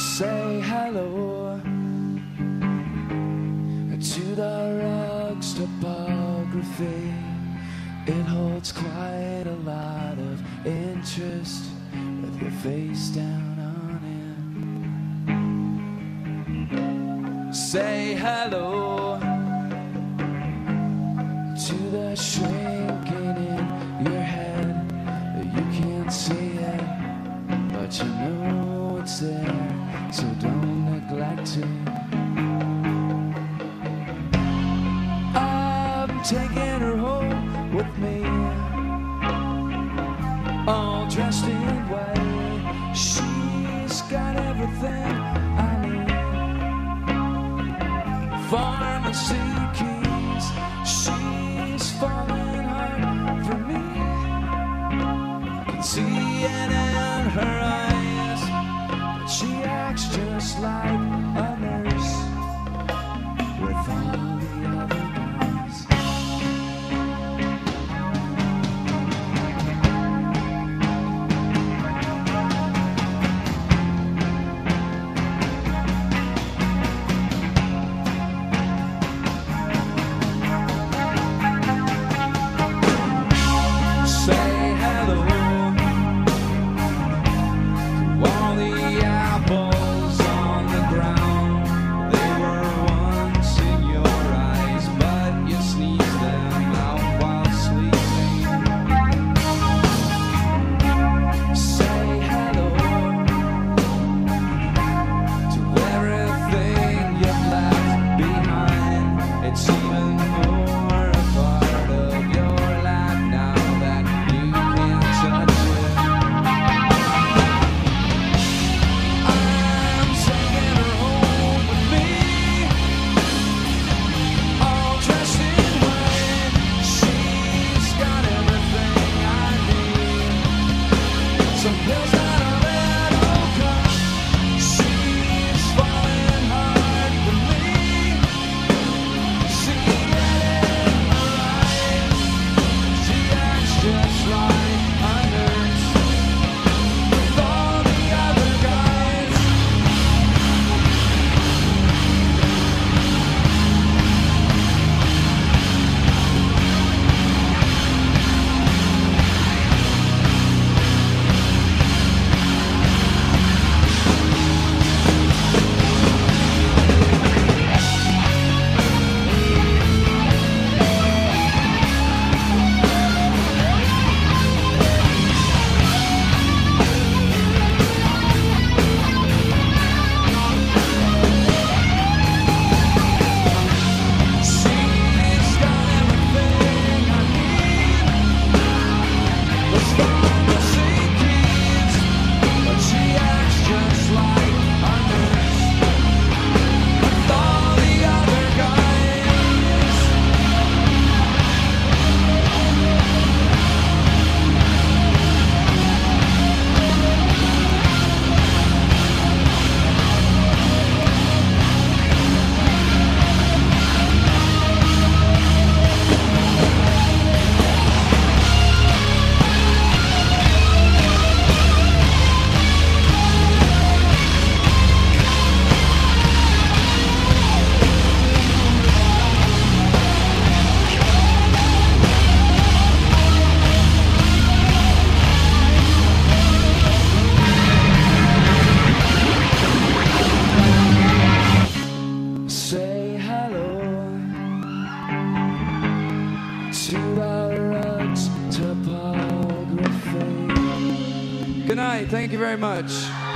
Say hello to the rug's topography. It holds quite a lot of interest with your face down on it. Say hello to the shrinking in your head. You can't see it, but you know it's there, so don't neglect it. I'm taking her home with me, all dressed in white. She's got everything I need. Pharmacy keys, she's falling hard for me. Can see it in her eyes, she acts just like Good night. Thank you very much.